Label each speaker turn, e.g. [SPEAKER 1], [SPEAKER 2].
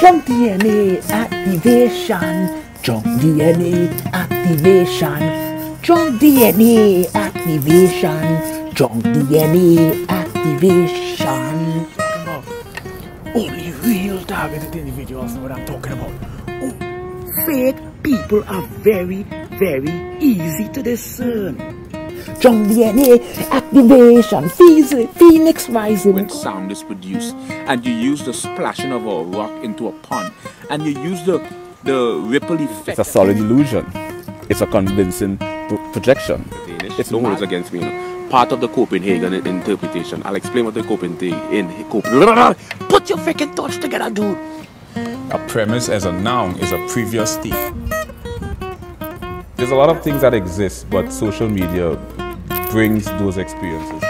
[SPEAKER 1] Junk DNA activation. Junk DNA activation. Junk DNA activation. Junk DNA activation. Only real targeted individuals know what I'm talking about. Oh, fake people are very, very easy to discern. Junk DNA activation. Phoenix rising.
[SPEAKER 2] when sound is produced and you use the splashing of a rock into a pond and you use the the ripple effect
[SPEAKER 3] It's a solid illusion. It's a convincing pro- projection. It's
[SPEAKER 2] Don't hold against me. You know. Part of the Copenhagen in- interpretation. I'll explain what the Copenhagen in Copenhagen. Put your freaking thoughts together, dude.
[SPEAKER 4] A premise as a noun is a previous state.
[SPEAKER 3] There's a lot of things that exist, but social media brings those experiences.